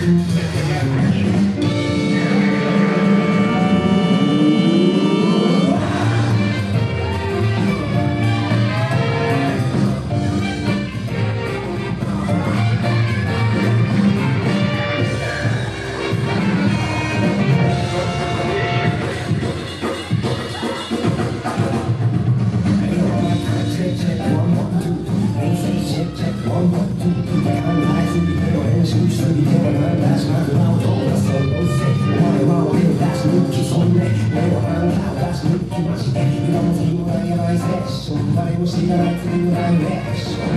Thank Emotion, Giovanni. レッスン。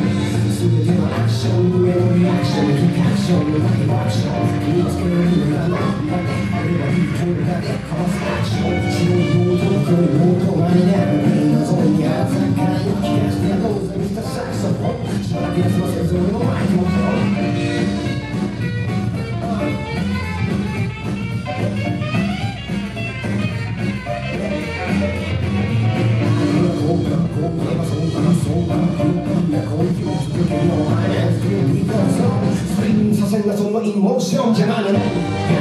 1じゃ見るこういうよ耳すませまずは緊張のカットに済ませ毎月のフィーでパスと回せチャンス逃すのわずかな数パーセントレッスン2集中と同じプレイダンス考えす